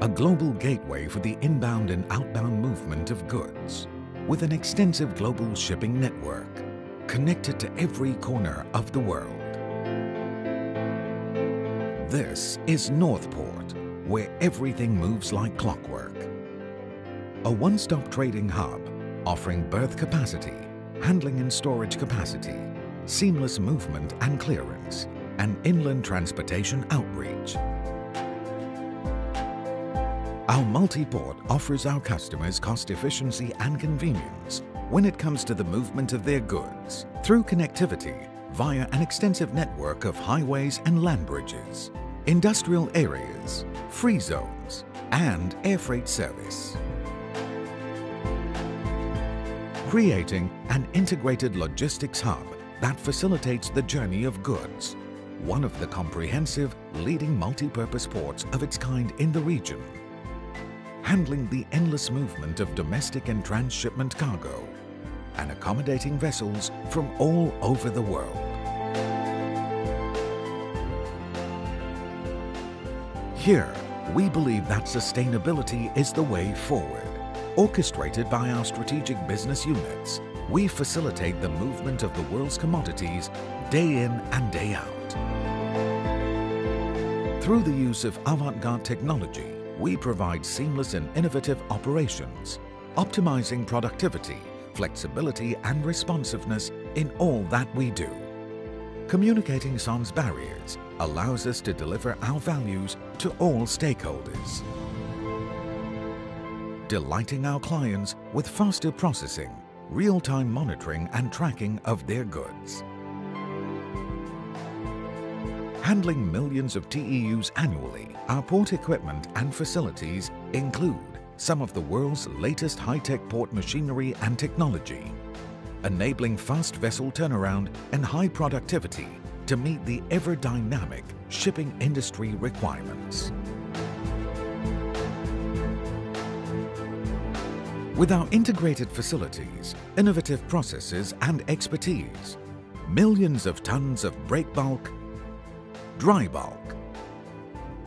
a global gateway for the inbound and outbound movement of goods, with an extensive global shipping network connected to every corner of the world. This is Northport, where everything moves like clockwork. A one-stop trading hub offering berth capacity, handling and storage capacity, seamless movement and clearance, and inland transportation outreach. Our multi-port offers our customers cost efficiency and convenience when it comes to the movement of their goods through connectivity via an extensive network of highways and land bridges, industrial areas, free zones, and air freight service. Creating an integrated logistics hub that facilitates the journey of goods, one of the comprehensive leading multi-purpose ports of its kind in the region handling the endless movement of domestic and transshipment cargo, and accommodating vessels from all over the world. Here, we believe that sustainability is the way forward. Orchestrated by our strategic business units, we facilitate the movement of the world's commodities day in and day out. Through the use of avant-garde technology, we provide seamless and innovative operations, optimizing productivity, flexibility and responsiveness in all that we do. Communicating sans barriers allows us to deliver our values to all stakeholders. Delighting our clients with faster processing, real-time monitoring and tracking of their goods. Handling millions of TEUs annually, our port equipment and facilities include some of the world's latest high-tech port machinery and technology, enabling fast vessel turnaround and high productivity to meet the ever-dynamic shipping industry requirements. With our integrated facilities, innovative processes and expertise, millions of tons of break bulk, dry bulk,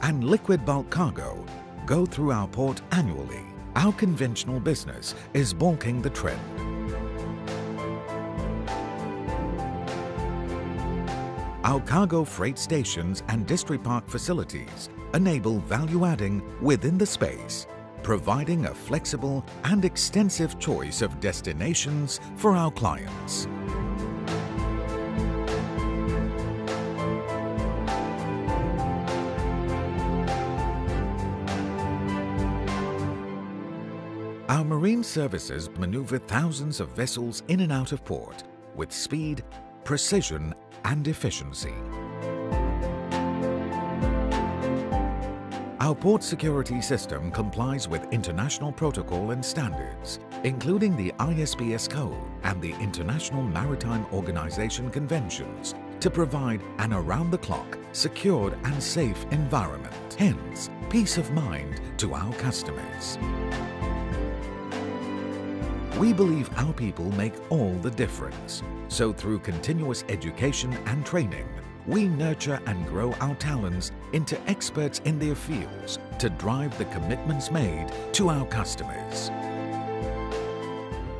and liquid bulk cargo go through our port annually. Our conventional business is bulking the trend. Our cargo freight stations and distripark facilities enable value adding within the space, providing a flexible and extensive choice of destinations for our clients. Our marine services maneuver thousands of vessels in and out of port with speed, precision and efficiency. Our port security system complies with international protocol and standards, including the ISPS code and the International Maritime Organization conventions to provide an around-the-clock, secured and safe environment, hence peace of mind to our customers. We believe our people make all the difference. So through continuous education and training, we nurture and grow our talents into experts in their fields to drive the commitments made to our customers.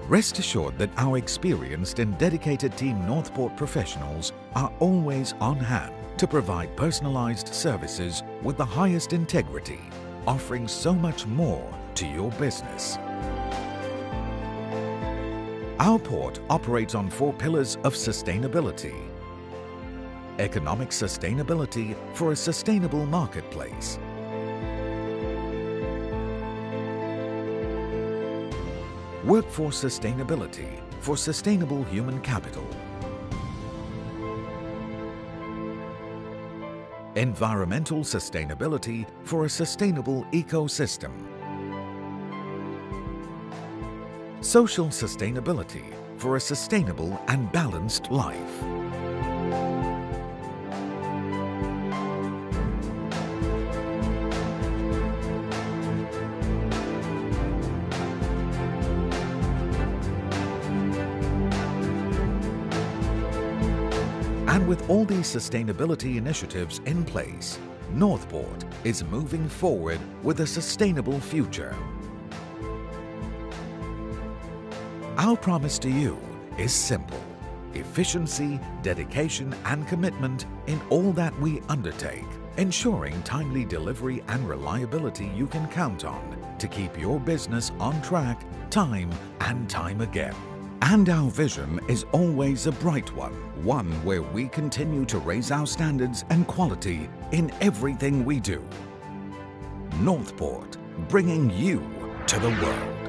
Rest assured that our experienced and dedicated Team Northport professionals are always on hand to provide personalized services with the highest integrity, offering so much more to your business. Our port operates on four pillars of sustainability. Economic sustainability for a sustainable marketplace. Workforce sustainability for sustainable human capital. Environmental sustainability for a sustainable ecosystem. Social sustainability for a sustainable and balanced life. And with all these sustainability initiatives in place, Northport is moving forward with a sustainable future. Our promise to you is simple efficiency, dedication, and commitment in all that we undertake, ensuring timely delivery and reliability you can count on to keep your business on track time and time again. And our vision is always a bright one, one where we continue to raise our standards and quality in everything we do. Northport, bringing you to the world.